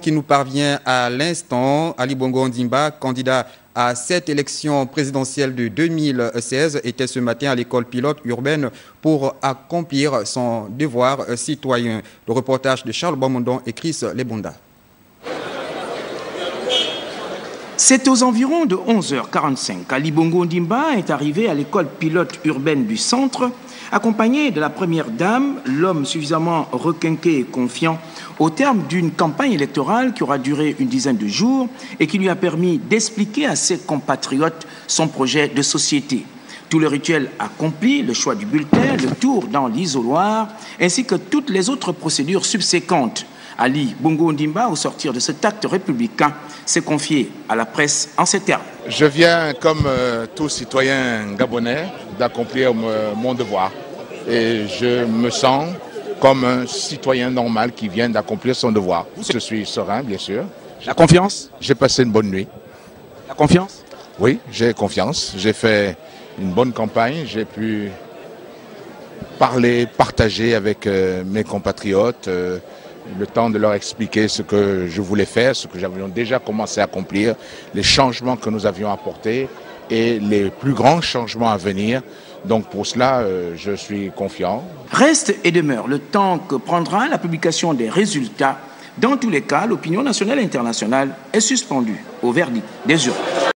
qui nous parvient à l'instant, Ali Bongo Ndimba, candidat à cette élection présidentielle de 2016, était ce matin à l'école pilote urbaine pour accomplir son devoir citoyen. Le reportage de Charles Bomondon et Chris Lebonda. C'est aux environs de 11h45 qu'Ali Bongo Ndimba est arrivé à l'école pilote urbaine du centre, accompagné de la première dame, l'homme suffisamment requinqué et confiant au terme d'une campagne électorale qui aura duré une dizaine de jours et qui lui a permis d'expliquer à ses compatriotes son projet de société. Tout le rituel accompli, le choix du bulletin, le tour dans l'isoloir, ainsi que toutes les autres procédures subséquentes. Ali Bongo Ndimba, au sortir de cet acte républicain, s'est confié à la presse en ces termes. Je viens, comme euh, tout citoyen gabonais, d'accomplir mon devoir. Et je me sens comme un citoyen normal qui vient d'accomplir son devoir. Je suis serein, bien sûr. La confiance? J'ai passé une bonne nuit. La confiance? Oui, j'ai confiance. J'ai fait une bonne campagne. J'ai pu parler, partager avec euh, mes compatriotes, euh, le temps de leur expliquer ce que je voulais faire, ce que j'avions déjà commencé à accomplir, les changements que nous avions apportés et les plus grands changements à venir. Donc pour cela, euh, je suis confiant. Reste et demeure le temps que prendra la publication des résultats. Dans tous les cas, l'opinion nationale et internationale est suspendue au verdict des urnes.